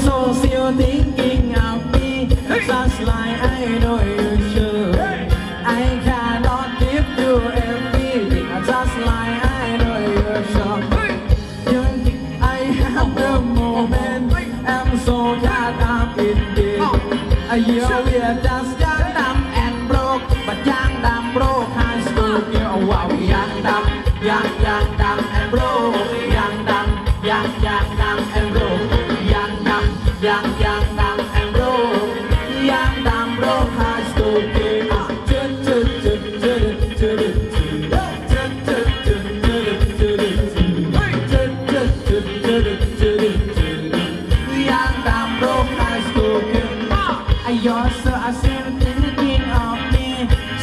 so still thinking of me Just like I know you should I cannot give you everything Just like I know you should You think I have the moment? I'm so tired up in this You're weird just young, dumb and broke. But young, dumb, broke high school You wow, young, dumb, young, young, dumb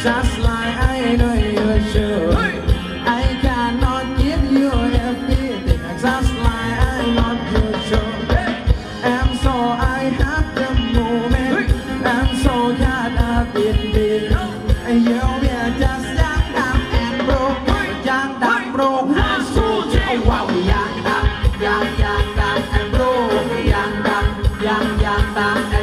just like I know you should. Hey. I cannot give you everything, just like I know you should. Hey. Em so I have the moment, hey. em so glad I've been there. No. You just young, dumb and broke, hey. young, dumb, broke, and so oh, wow, young, dumb, young, young, dumb, and broke, young, dumb, young, young, dumb.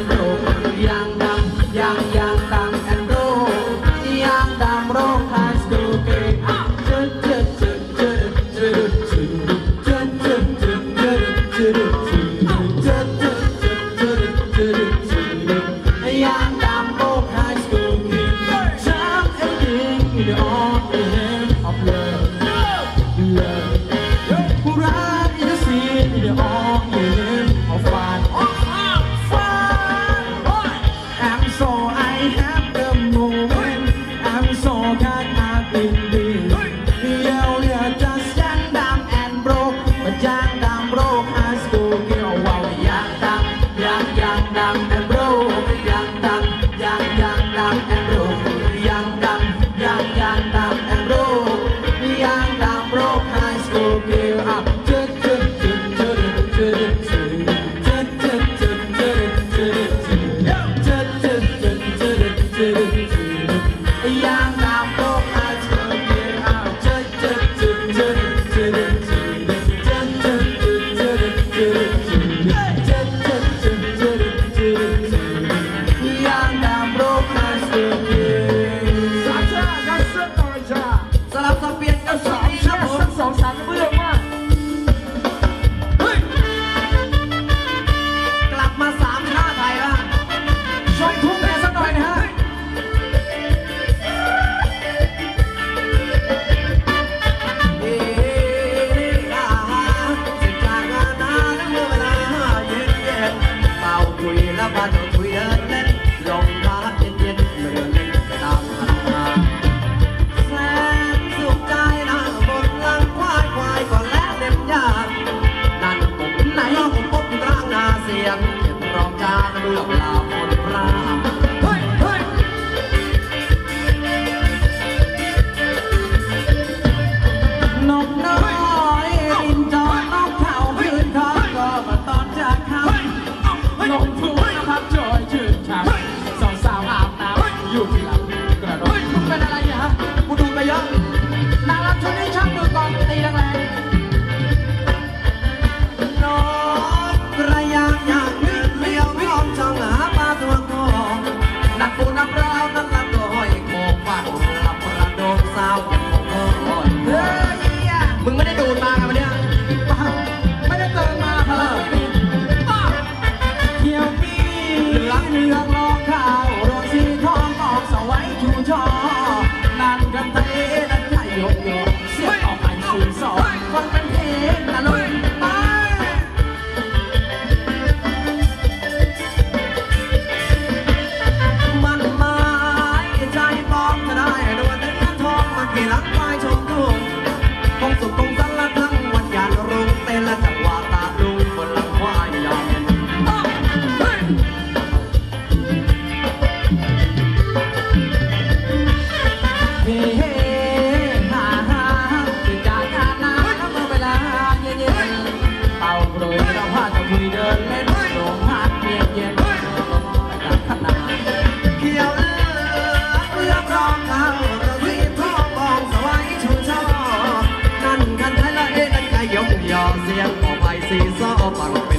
Marvel.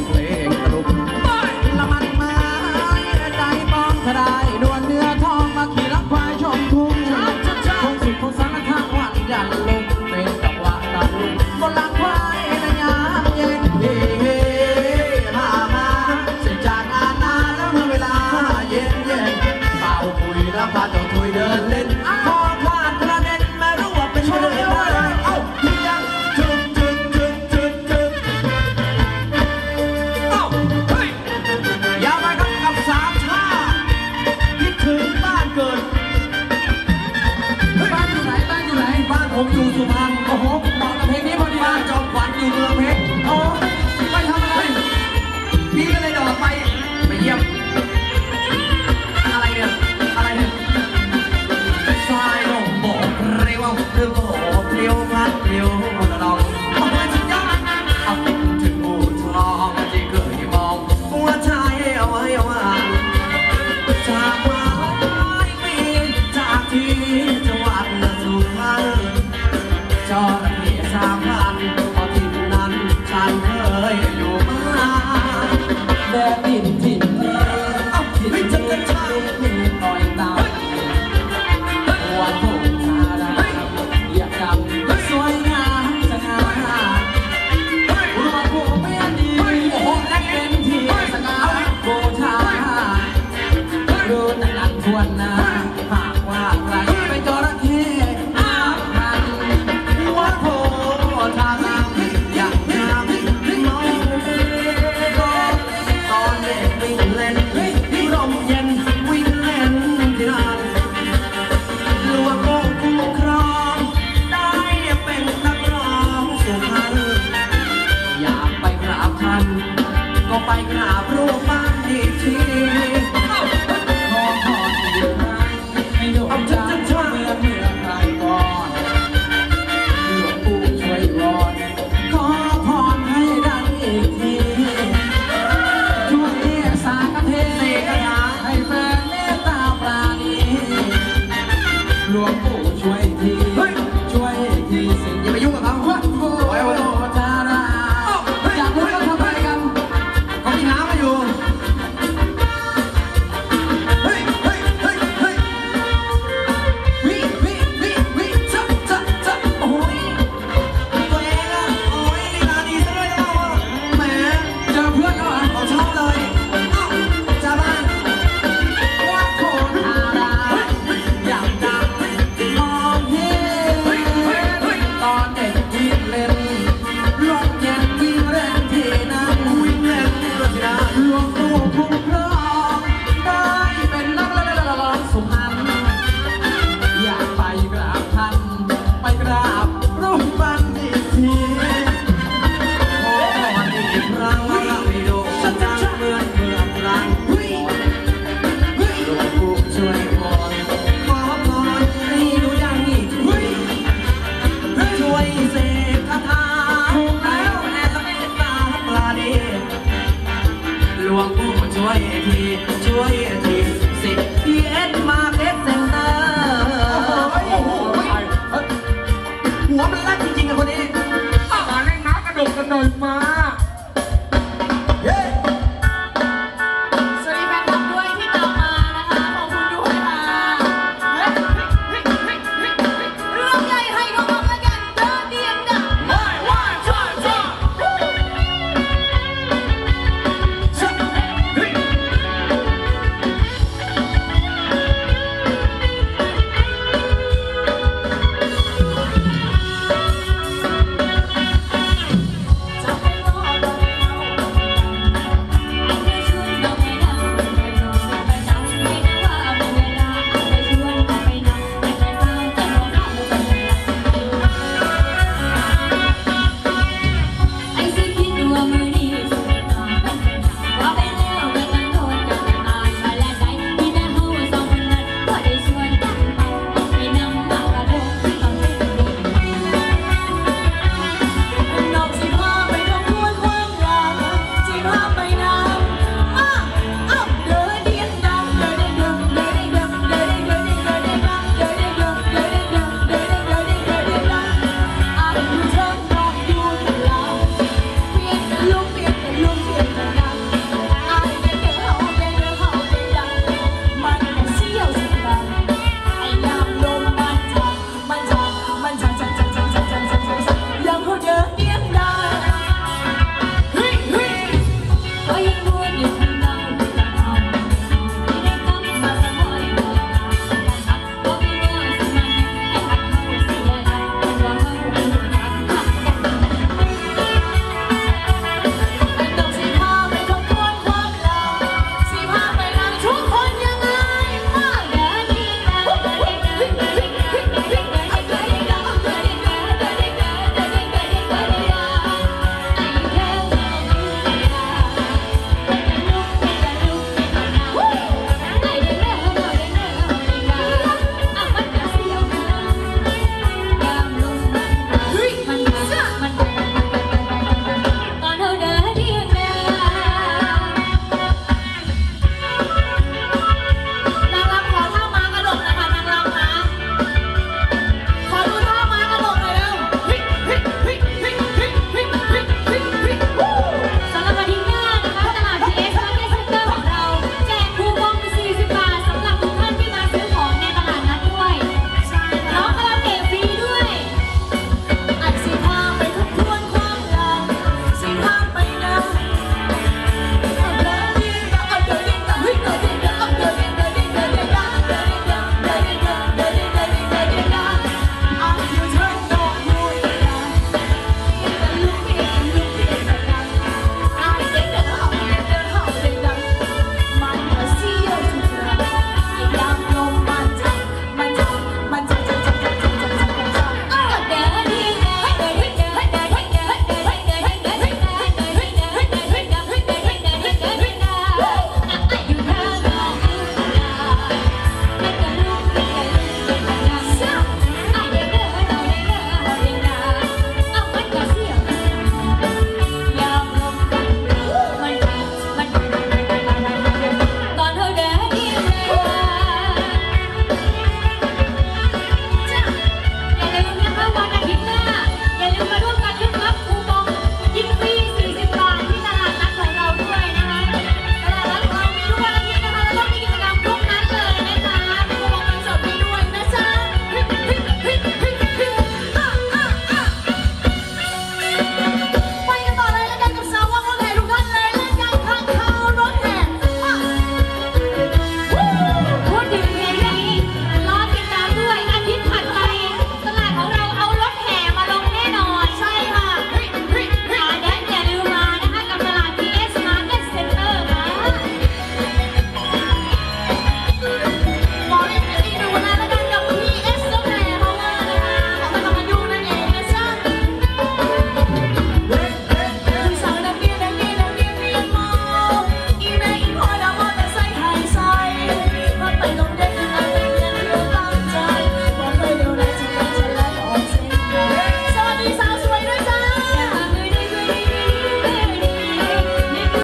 Dios, a Dios.